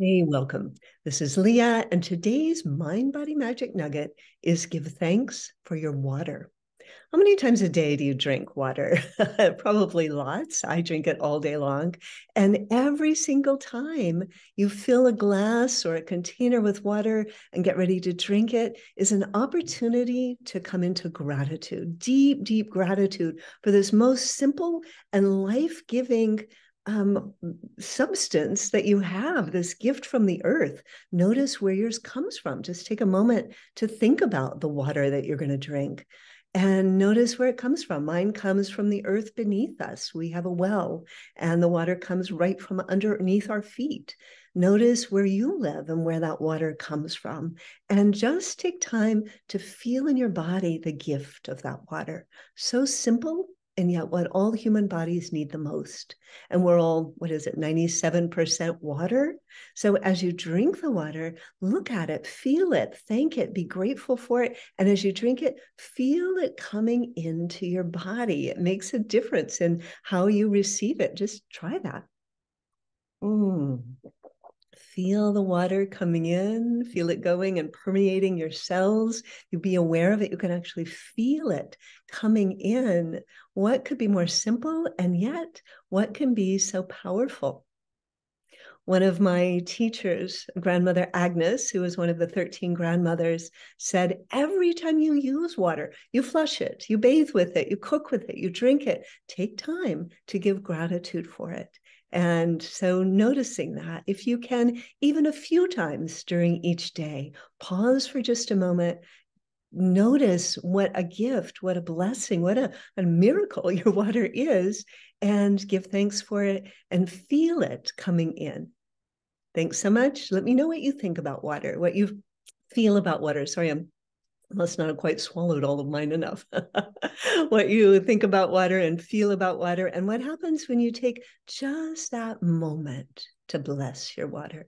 Hey, welcome. This is Lea, and today's Mind Body Magic Nugget is give thanks for your water. How many times a day do you drink water? Probably lots. I drink it all day long. And every single time you fill a glass or a container with water and get ready to drink it is an opportunity to come into gratitude, deep, deep gratitude for this most simple and life giving um, substance that you have, this gift from the earth. Notice where yours comes from. Just take a moment to think about the water that you're going to drink and notice where it comes from. Mine comes from the earth beneath us. We have a well, and the water comes right from underneath our feet. Notice where you live and where that water comes from. And just take time to feel in your body the gift of that water. So simple, and yet what all human bodies need the most. And we're all, what is it, 97% water? So as you drink the water, look at it, feel it, thank it, be grateful for it. And as you drink it, feel it coming into your body. It makes a difference in how you receive it. Just try that. Mm. Feel the water coming in, feel it going and permeating your cells. You be aware of it. You can actually feel it coming in. What could be more simple and yet what can be so powerful? One of my teachers, grandmother Agnes, who was one of the 13 grandmothers, said every time you use water, you flush it, you bathe with it, you cook with it, you drink it, take time to give gratitude for it. And so, noticing that, if you can, even a few times during each day, pause for just a moment, notice what a gift, what a blessing, what a, a miracle your water is, and give thanks for it and feel it coming in. Thanks so much. Let me know what you think about water, what you feel about water. Sorry, I'm must not have quite swallowed all of mine enough. what you think about water and feel about water, and what happens when you take just that moment to bless your water.